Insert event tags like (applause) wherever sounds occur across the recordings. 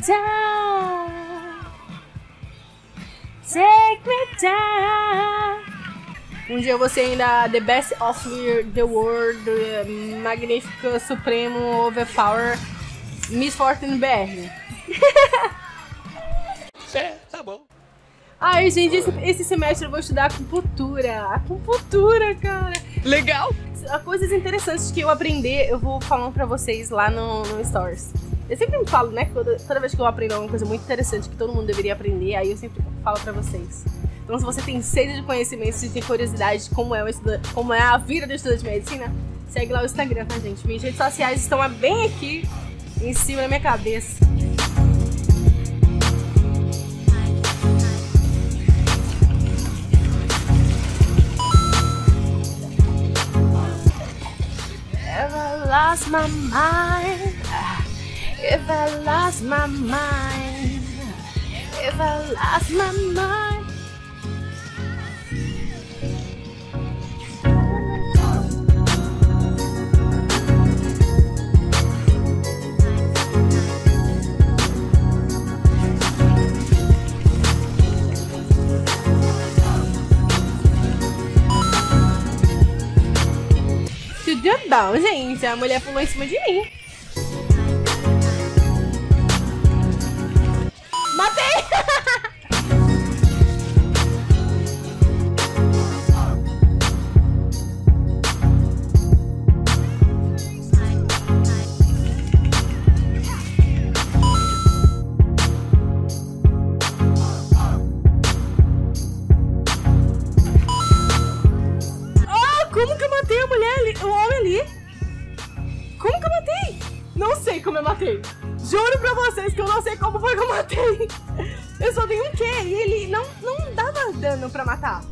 down, take me down. Um dia você ainda é the best of the world, eh, magnífico, supremo, overpower, Miss Fortune BR. (laughs) é, tá bom. Ai, gente, esse, esse semestre eu vou estudar acupuntura. Acupuntura, cara. Legal. Coisas interessantes que eu aprender, eu vou falando pra vocês lá no, no Stories. Eu sempre me falo, né? Toda, toda vez que eu aprendo alguma coisa muito interessante que todo mundo deveria aprender, aí eu sempre falo pra vocês. Então, se você tem sede de conhecimento, se tem curiosidade de como é, o como é a vida do estudante de medicina, segue lá o Instagram, tá, gente? Minhas redes sociais estão bem aqui em cima da minha cabeça. Lost my mind? If I lost my mind, if I lost my mind. Bom, gente. A mulher pulou em cima de mim. O homem ali? Como que eu matei? Não sei como eu matei. Juro pra vocês que eu não sei como foi que eu matei. Eu só dei um Q e ele não, não dava dano pra matar.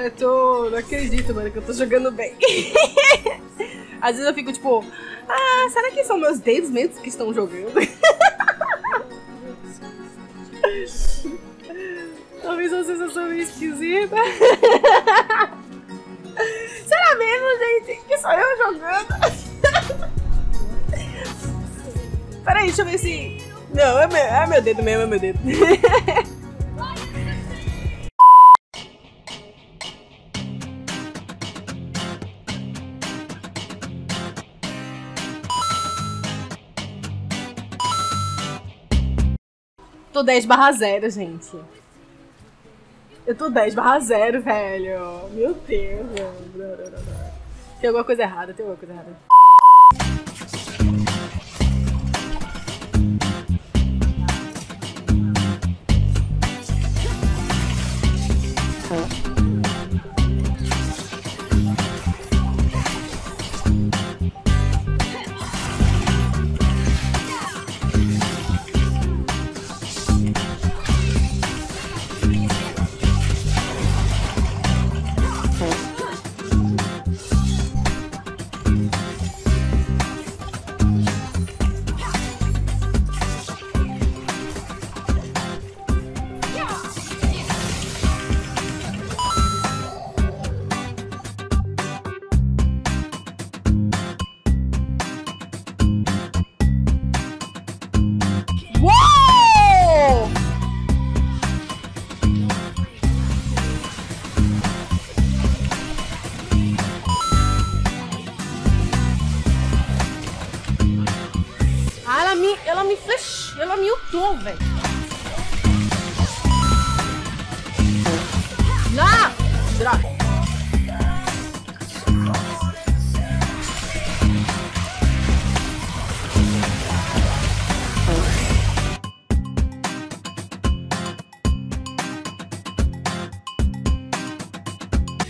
Cara, eu tô. Não acredito, mano, que eu tô jogando bem. (laughs) Às vezes eu fico tipo, ah, será que são meus dedos mesmo que estão jogando? (laughs) Talvez uma sensação meio esquisita. (laughs) será mesmo, gente? Que sou eu jogando? Peraí, deixa eu ver se. Não, é meu, é meu dedo mesmo, é meu dedo. Tô 10 barra 0, gente. Eu tô 10 barra 0, velho. Meu Deus. Tem alguma coisa errada, tem alguma coisa errada. Ultou, velho. Não! Droga.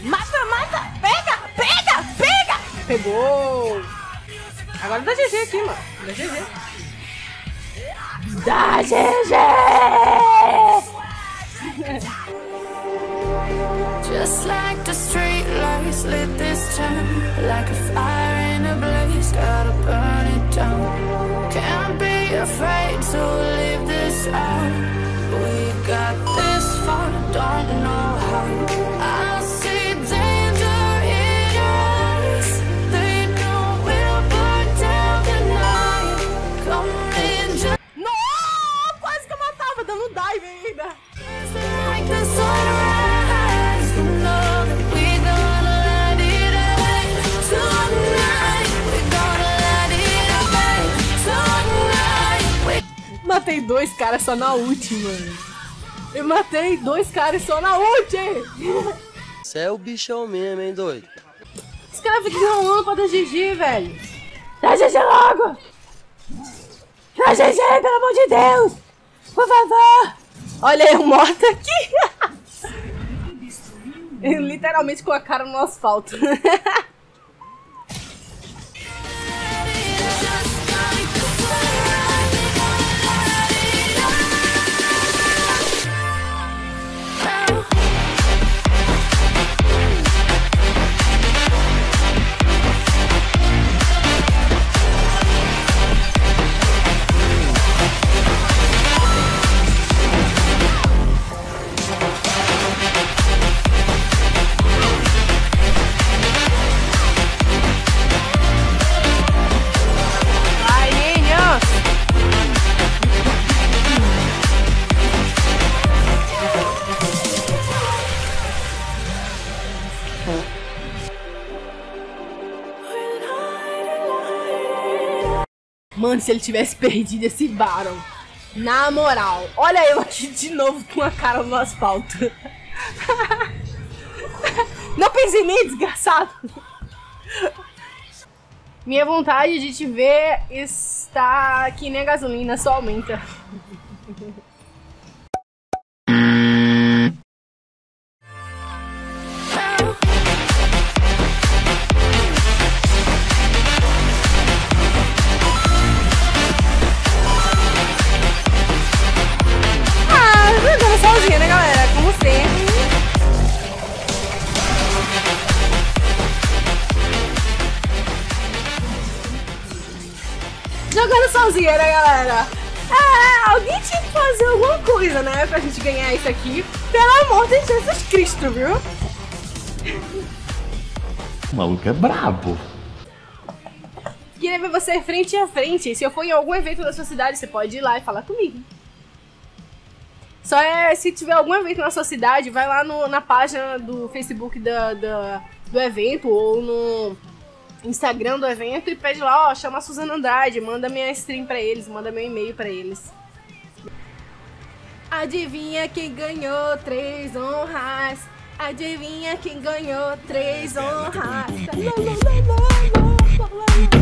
Mata, mata! Pega, pega, pega! Pegou! Agora dá GG aqui, mano. Dá GG. Just like the street lights lit this town Like a fire Matei dois caras só na última. Eu matei dois caras só na última. Você é o bichão mesmo, hein, doido? Esse cara fica enrolando pra dar GG, velho. Dá GG logo! Dá GG, pelo amor de Deus! Por favor! Olha aí, o morto aqui! (laughs) Literalmente com a cara no asfalto. (laughs) Mano, se ele tivesse perdido esse Baron. Na moral, olha eu aqui de novo com a cara no asfalto. (laughs) Não pensei nem desgraçado. Minha vontade de te ver está que nem a gasolina, só aumenta. (laughs) jogando sozinha, né, galera? Como sempre. Jogando sozinha, né, galera? É, alguém tinha que fazer alguma coisa, né? Pra gente ganhar isso aqui. Pelo amor de Jesus Cristo, viu? O maluco é brabo. Queria ver você frente a frente. Se eu for em algum evento da sua cidade, você pode ir lá e falar comigo. Só é, se tiver algum evento na sua cidade, vai lá no- na página do Facebook da, da- do evento ou no Instagram do evento e pede lá, ó, chama a Suzana Andrade, manda minha stream pra eles, manda meu e-mail pra eles. Adivinha quem ganhou três honras? Adivinha quem ganhou três honras? Lá, lá, lá.